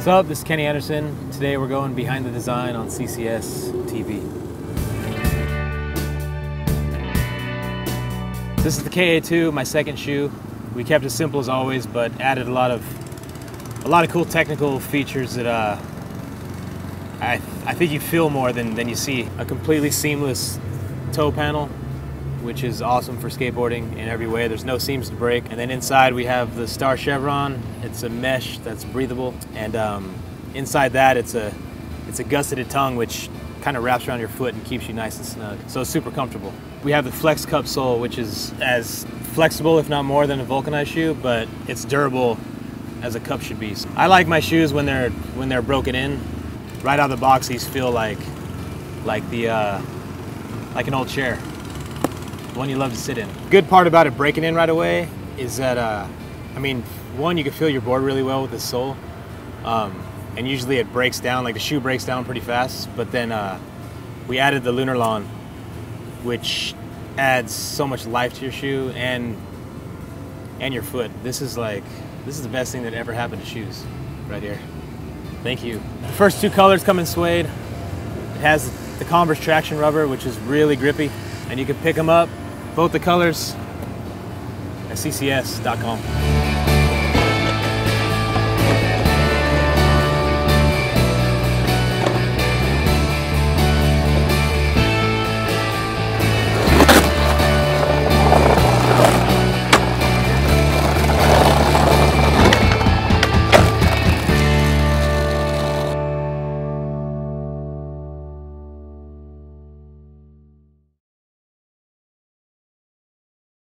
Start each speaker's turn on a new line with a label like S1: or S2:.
S1: What's up? This is Kenny Anderson. Today we're going behind the design on CCS TV. This is the KA2, my second shoe. We kept it simple as always, but added a lot of a lot of cool technical features that uh, I, I think you feel more than, than you see. A completely seamless toe panel, which is awesome for skateboarding in every way. There's no seams to break. And then inside we have the star chevron. It's a mesh that's breathable. And um, inside that it's a, it's a gusseted tongue, which kind of wraps around your foot and keeps you nice and snug. So it's super comfortable. We have the Flex Cup sole, which is as flexible, if not more, than a vulcanized shoe, but it's durable as a cup should be. I like my shoes when they're when they're broken in. Right out of the box, these feel like like the uh, like an old chair, one you love to sit in. Good part about it breaking in right away is that uh, I mean, one you can feel your board really well with the sole, um, and usually it breaks down like the shoe breaks down pretty fast. But then uh, we added the Lunarlon, which adds so much life to your shoe and and your foot. This is like this is the best thing that ever happened to shoes, right here. Thank you. The first two colors come in suede. It has the Converse traction rubber, which is really grippy, and you can pick them up, both the colors, at ccs.com.